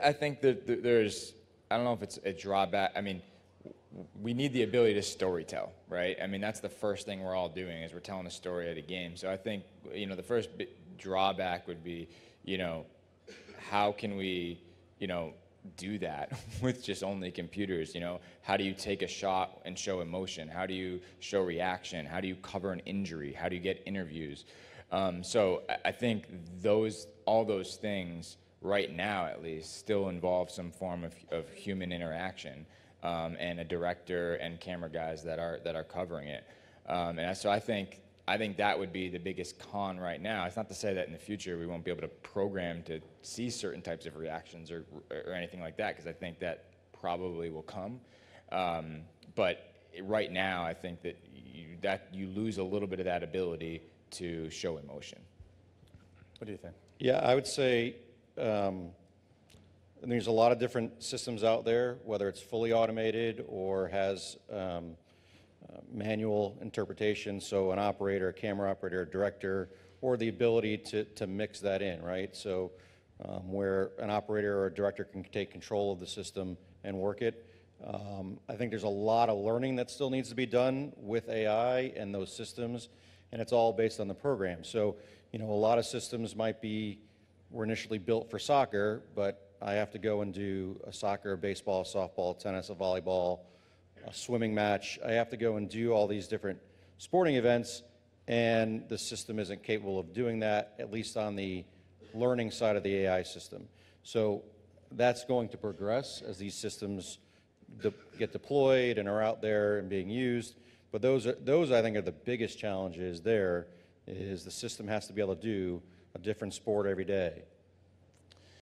I think that there's, I don't know if it's a drawback. I mean, we need the ability to storytell, right? I mean, that's the first thing we're all doing is we're telling a story at a game. So I think, you know, the first drawback would be, you know, how can we, you know, do that with just only computers? You know, how do you take a shot and show emotion? How do you show reaction? How do you cover an injury? How do you get interviews? Um, so I think those, all those things, right now at least, still involve some form of, of human interaction um, and a director and camera guys that are that are covering it. Um, and so I think I think that would be the biggest con right now. It's not to say that in the future we won't be able to program to see certain types of reactions or, or anything like that, because I think that probably will come. Um, but right now, I think that you, that you lose a little bit of that ability to show emotion. What do you think? Yeah, I would say um, and there's a lot of different systems out there, whether it's fully automated or has um, uh, manual interpretation. So an operator, a camera operator, a director, or the ability to, to mix that in, right? So um, where an operator or a director can take control of the system and work it. Um, I think there's a lot of learning that still needs to be done with AI and those systems, and it's all based on the program. So, you know, a lot of systems might be were initially built for soccer, but I have to go and do a soccer, a baseball, a softball, tennis, a volleyball, a swimming match. I have to go and do all these different sporting events, and the system isn't capable of doing that, at least on the learning side of the AI system. So that's going to progress as these systems de- get deployed and are out there and being used. But those, are, those I think, are the biggest challenges there, is the system has to be able to do different sport every day.